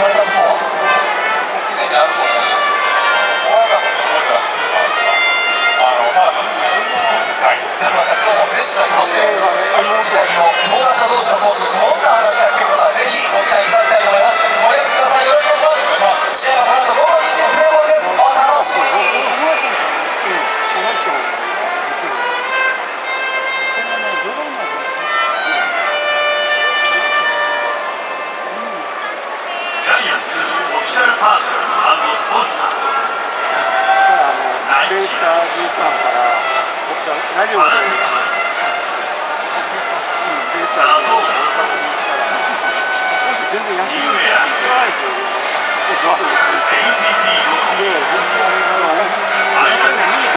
それうにあると思うんですさんもさんあのサとうですい。だから今日もフレッシュな気持ちで左の友達同士のコートどんツオフィシャルパートナースポンサーナイキデーから僕は何を